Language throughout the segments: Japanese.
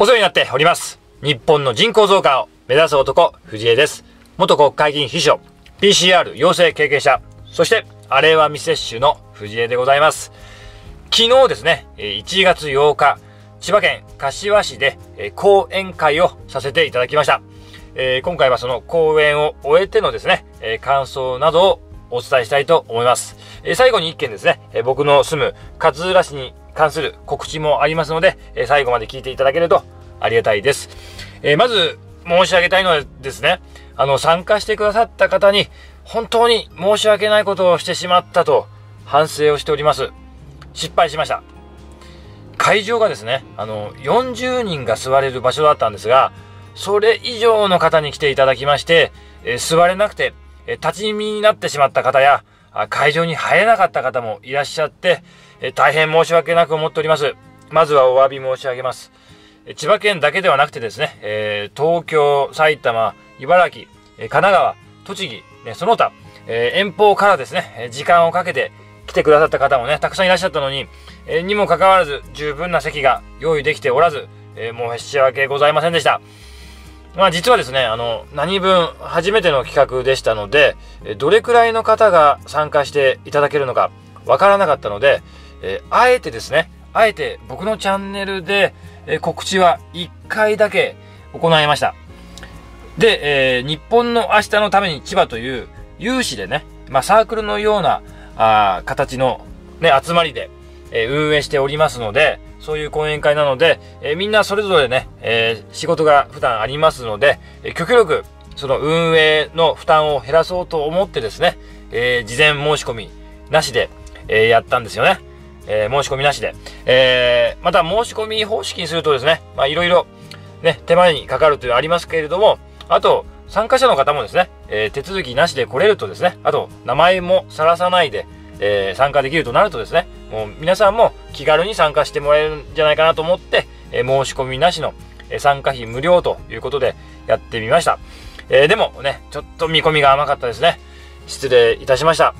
お世話になっております。日本の人口増加を目指す男、藤江です。元国会議員秘書、PCR 陽性経験者、そして、アレーワ未接種の藤江でございます。昨日ですね、1月8日、千葉県柏市で講演会をさせていただきました。今回はその講演を終えてのですね、感想などをお伝えしたいと思います。最後に一件ですね、僕の住む勝浦市に関する告知もありますので、え最後まで聞いていただけるとありがたいです。えまず申し上げたいのはですね、あの、参加してくださった方に、本当に申し訳ないことをしてしまったと反省をしております。失敗しました。会場がですね、あの、40人が座れる場所だったんですが、それ以上の方に来ていただきまして、え座れなくて、え立ち見になってしまった方や、会場に入れなかった方もいらっしゃって、大変申し訳なく思っております。まずはお詫び申し上げます。千葉県だけではなくてですね、え東京、埼玉、茨城、神奈川、栃木、ね、その他、え遠方からですね、時間をかけて来てくださった方もね、たくさんいらっしゃったのに、えにもかかわらず十分な席が用意できておらず、え申し訳ございませんでした。まあ実はですね、あの、何分初めての企画でしたので、どれくらいの方が参加していただけるのかわからなかったので、えーあえてですね、あえて僕のチャンネルで、えー告知は1回だけ行いました。で、えー日本の明日のために千葉という有志でね、まあサークルのようなあ形のね、集まりで、え運営しておりますので、そういう講演会なので、えみんなそれぞれね、え仕事が普段ありますので、え極力その運営の負担を減らそうと思ってですね、え事前申し込みなしで、えやったんですよね。えー申し込みなしで。えーまた申し込み方式にするとですね、まあいろいろね、手間にかかるというありますけれども、あと、参加者の方もですね、えー手続きなしで来れるとですね、あと、名前もさらさないで、え参加できるとなるとですね、もう皆さんも気軽に参加してもらえるんじゃないかなと思って、え申し込みなしの、え参加費無料ということでやってみました。えーでもね、ちょっと見込みが甘かったですね。失礼いたしました。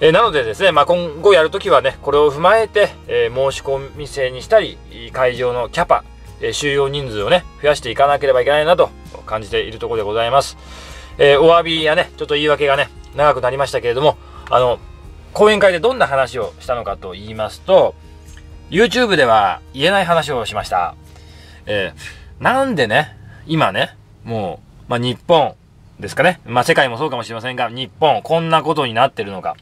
えーなのでですね、まあ、今後やるときはね、これを踏まえて、えー申し込み制にしたり、会場のキャパ、え収容人数をね、増やしていかなければいけないなと感じているところでございます。えお詫びやね、ちょっと言い訳がね、長くなりましたけれども、あの、講演会でどんな話をしたのかと言いますと、YouTube では言えない話をしました。えーなんでね、今ね、もう、まあ、日本ですかね。まあ、世界もそうかもしれませんが、日本、こんなことになってるのか。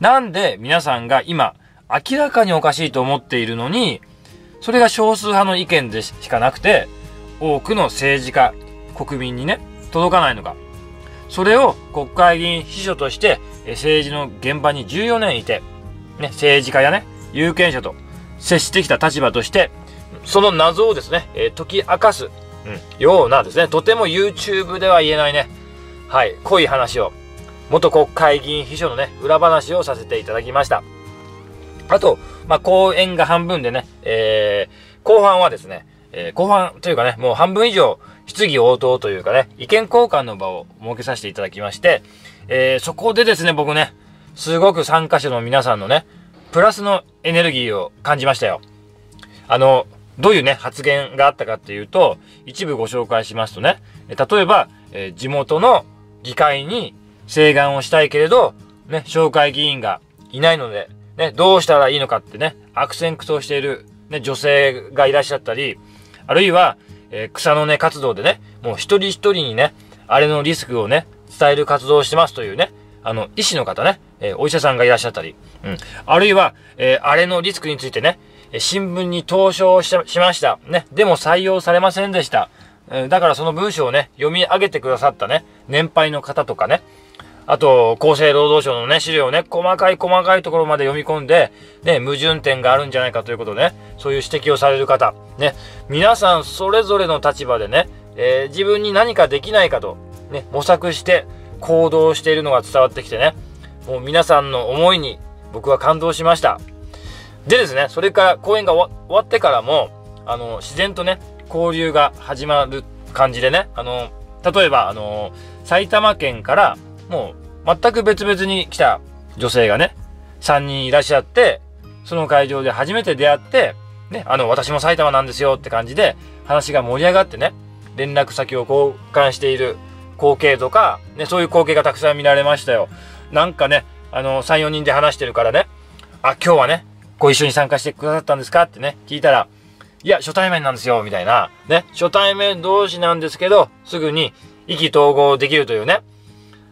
なんで皆さんが今、明らかにおかしいと思っているのに、それが少数派の意見でしかなくて、多くの政治家、国民にね、届かないのか。それを国会議員秘書として、政治の現場に14年いて、ね、政治家やね、有権者と接してきた立場として、その謎をですね、えー解き明かす、うん、ようなですね、とても YouTube では言えないね、はい、濃い話を、元国会議員秘書のね、裏話をさせていただきました。あと、まあ、講演が半分でね、えー、後半はですね、えー後半というかね、もう半分以上、質疑応答というかね、意見交換の場を設けさせていただきまして、えーそこでですね、僕ね、すごく参加者の皆さんのね、プラスのエネルギーを感じましたよ。あの、どういうね、発言があったかっていうと、一部ご紹介しますとね、例えば、えー地元の議会に請願をしたいけれど、ね、紹介議員がいないので、ね、どうしたらいいのかってね、悪戦苦闘している、ね、女性がいらっしゃったり、あるいは、えー草の根活動でね、もう一人一人にね、あれのリスクをね、伝える活動をしてますというね、あの、医師の方ね、えーお医者さんがいらっしゃったり、うん。あるいは、えーあれのリスクについてね、え新聞に投書ししました。ね。でも採用されませんでした。えだからその文章をね、読み上げてくださったね、年配の方とかね、あと、厚生労働省のね、資料をね、細かい細かいところまで読み込んで、ね、矛盾点があるんじゃないかということでね、そういう指摘をされる方、ね、皆さんそれぞれの立場でね、えー自分に何かできないかと、ね、模索して行動しているのが伝わってきてね、もう皆さんの思いに僕は感動しました。でですね、それから講演が終わってからも、あの、自然とね、交流が始まる感じでね、あの、例えば、あの、埼玉県から、もう、全く別々に来た女性がね、3人いらっしゃって、その会場で初めて出会って、ね、あの、私も埼玉なんですよって感じで、話が盛り上がってね、連絡先を交換している光景とか、ね、そういう光景がたくさん見られましたよ。なんかね、あの、3、4人で話してるからね、あ、今日はね、ご一緒に参加してくださったんですかってね、聞いたら、いや、初対面なんですよ、みたいな。ね、初対面同士なんですけど、すぐに意気投合できるというね。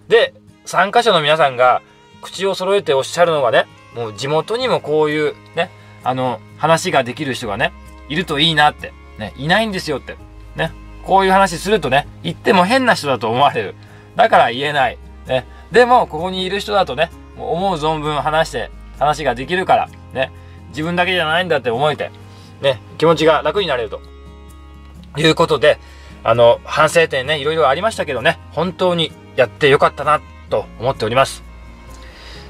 で、参加者の皆さんが口を揃えておっしゃるのがね、もう地元にもこういうね、あの、話ができる人がね、いるといいなって。ね、いないんですよって。ね。こういう話するとね、言っても変な人だと思われる。だから言えない。ね。でも、ここにいる人だとね、もう思う存分話して、話ができるから、ね。自分だけじゃないんだって思えて、ね、気持ちが楽になれると。いうことで、あの、反省点ね、いろいろありましたけどね、本当にやってよかったな、と思っております。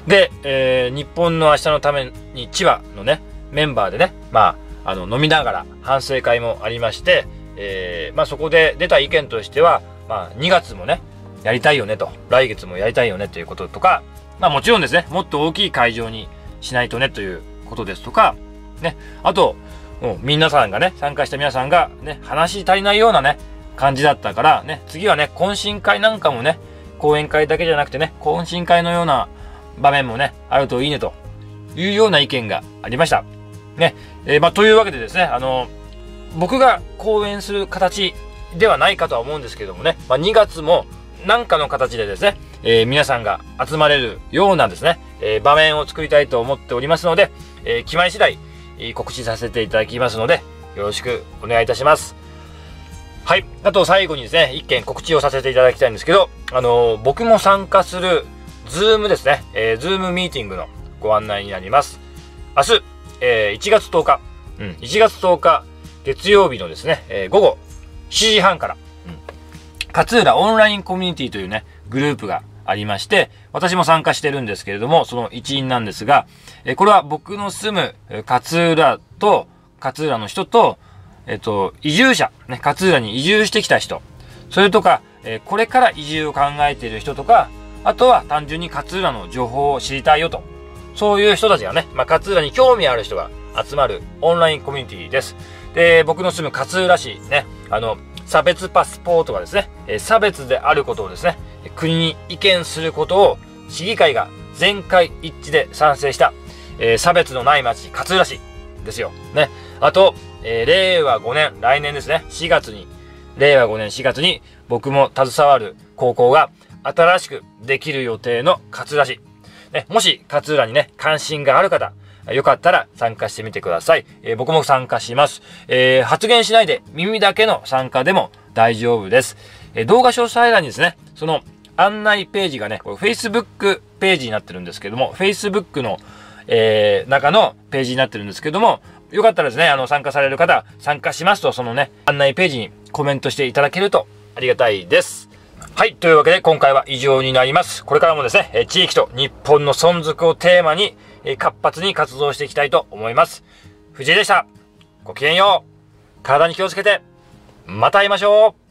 で、えー、日本の明日のために千葉のね、メンバーでね、まあ、あの、飲みながら反省会もありまして、えー、まあそこで出た意見としては、まあ2月もね、やりたいよねと、来月もやりたいよねということとか、まあもちろんですね、もっと大きい会場にしないとねということですとか、ね、あと、もう皆さんがね、参加した皆さんがね、話足りないようなね、感じだったから、ね、次はね、懇親会なんかもね、講演会だけじゃなくてね、懇親会のような場面もね、あるといいねというような意見がありました。ね、えー、まあ、というわけでですね、あの、僕が講演する形ではないかとは思うんですけどもね、まあ、2月も何かの形でですね、えー、皆さんが集まれるようなですね、えー、場面を作りたいと思っておりますので、えー、決まり次第、告知させていただきますので、よろしくお願いいたします。はい。あと最後にですね、一件告知をさせていただきたいんですけど、あの僕も参加するズームですね、えー、ズームミーティングのご案内になります。明日、えー、1月10日、うん、1月10日、月曜日のですね、えー、午後7時半から、うん、勝浦オンラインコミュニティというね、グループがありまして、私も参加してるんですけれども、その一員なんですが、えー、これは僕の住む勝浦と、勝浦の人と、えっ、と、移住者、ね、勝浦に移住してきた人、それとか、え、これから移住を考えている人とか、あとは単純に勝浦の情報を知りたいよと。そういう人たちがね、まあ、勝浦に興味ある人が集まるオンラインコミュニティです。で、僕の住む勝浦市ね、あの、差別パスポートがですね、え差別であることをですね、国に意見することを市議会が全会一致で賛成した、えー、差別のない町、勝浦市ですよ。ね。あと、えー、令和5年、来年ですね、4月に、令和5年4月に僕も携わる高校が新しくできる予定の勝浦市。ね、もし勝浦にね、関心がある方、よかったら参加してみてください。えー、僕も参加します。えー、発言しないで耳だけの参加でも大丈夫です。えー、動画詳細欄にですね、その案内ページがね、これ Facebook ページになってるんですけども、Facebook の、え、中のページになってるんですけども、よかったらですね、あの、参加される方、参加しますと、そのね、案内ページにコメントしていただけるとありがたいです。はい。というわけで、今回は以上になります。これからもですね、地域と日本の存続をテーマに、活発に活動していきたいと思います。藤井でした。ごきげんよう。体に気をつけて、また会いましょう